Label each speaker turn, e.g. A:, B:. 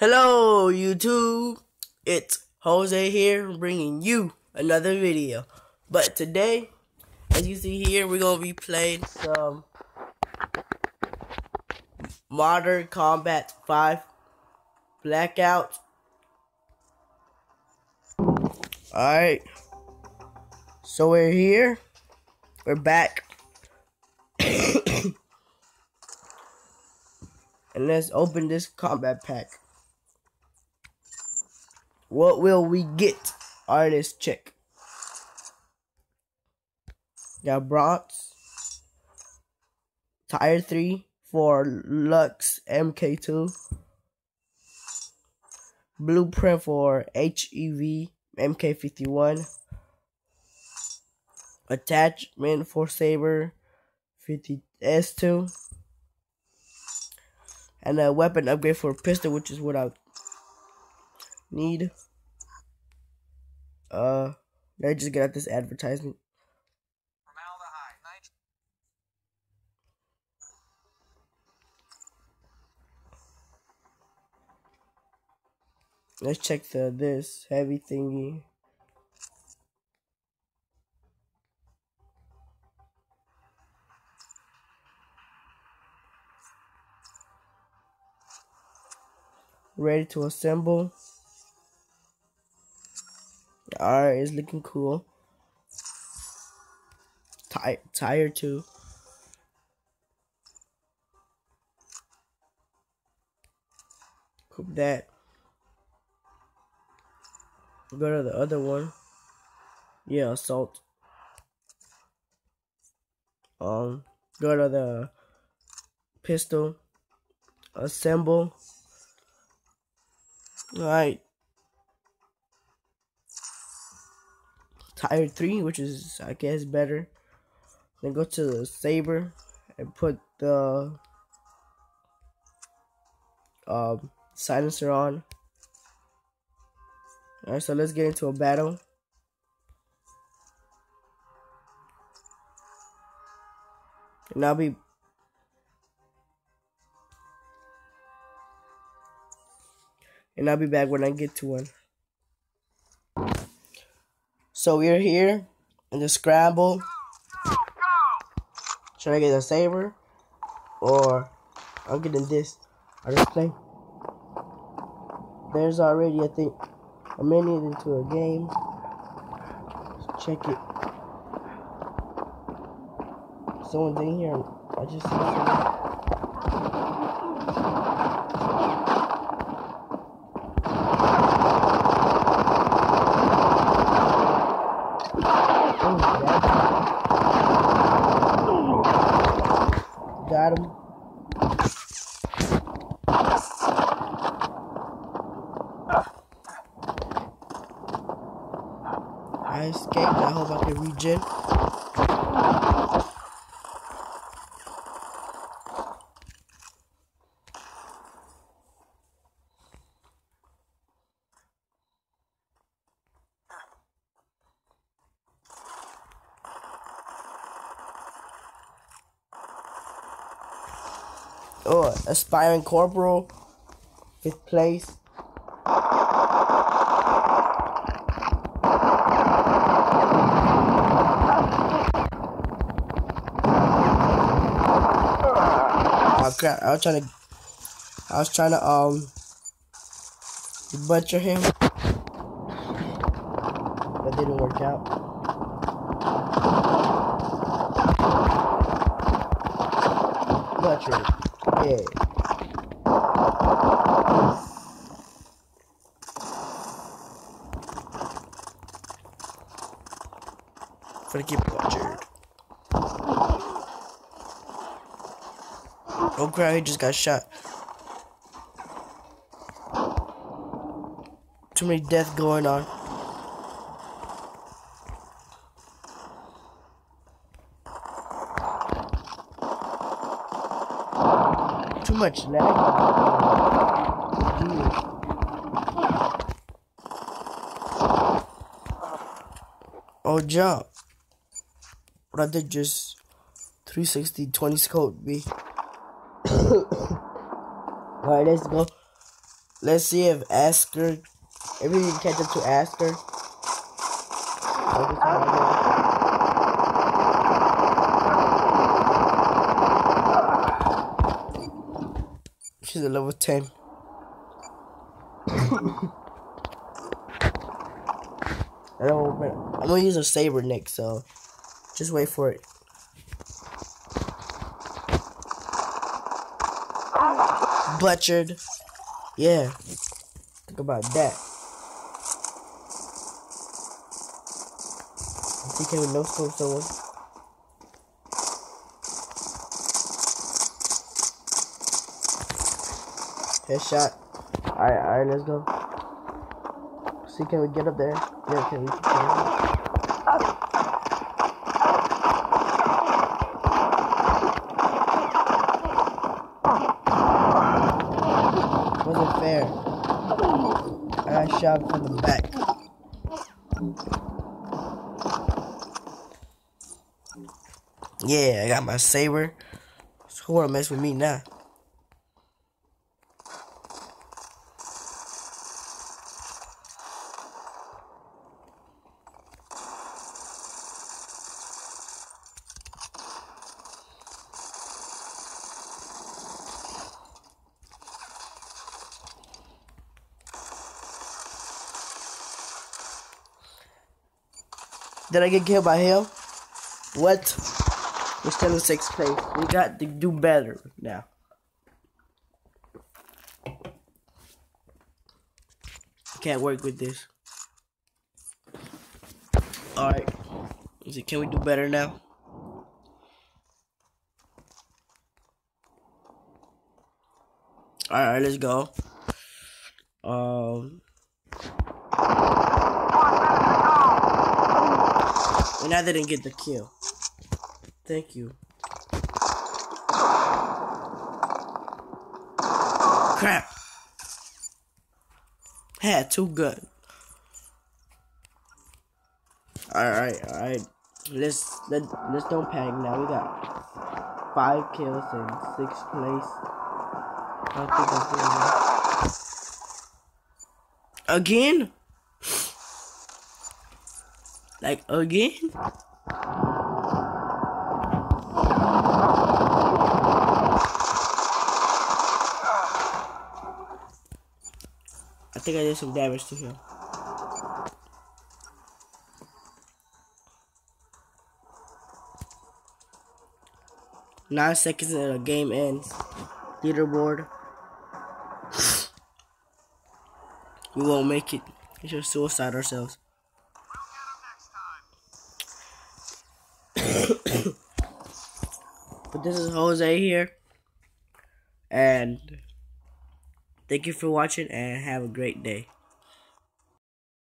A: Hello, YouTube. It's Jose here bringing you another video. But today, as you see here, we're going to be playing some Modern Combat 5 Blackout. Alright. So we're here. We're back. and let's open this combat pack. What will we get? Artist check. Got bronze. Tire 3 for Lux MK2. Blueprint for HEV MK51. Attachment for Saber 50S2. And a weapon upgrade for pistol, which is what I need. Uh, I just got this advertisement. Let's check the this heavy thingy. Ready to assemble. Alright, it's looking cool. Tire, tire two. Coop that. Go to the other one. Yeah, assault. Um, go to the pistol. Assemble. Alright. Tire 3 which is I guess better. Then go to the saber and put the um, silencer on. Alright so let's get into a battle. And I'll be and I'll be back when I get to one so we're here in the scramble. Should I get a saber? Or I'm getting this. I just play. There's already I think a minute into a game. Let's check it. Someone's in here. I just Got him. I escaped. I hope I can regen. Oh, aspiring corporal, fifth place. Oh crap! I was trying to, I was trying to um butcher him, that didn't work out. Butcher. Gonna keep butchered. Oh crap, he just got shot. Too many deaths going on. Too much lag. Oh, I did just 360 20 scope B. Alright, let's go. let's see if Asker, if we can catch up to Asker. She's a level 10. I'm gonna use a saber next, so just wait for it. Butchered. Yeah. Think about that. See, can we no scope someone? Headshot. Alright, alright, let's go. See, can we get up there? Yeah, can we? Can we? fair. I shot from the back. Yeah, I got my saber. Who wanna mess with me now? Did I get killed by him? What? We're still in sixth place. We got to do better now. Can't work with this. Alright. Can we do better now? Alright, let's go. Um And I didn't get the kill. Thank you. Crap. Had too good. Alright, alright. Let's let let's don't panic now. We got five kills in sixth place. I think I'm Again? Like again? I think I did some damage to him. Nine seconds and the game ends. Leaderboard. we won't make it. We should suicide ourselves. But this is Jose here. And thank you for watching and have a great day.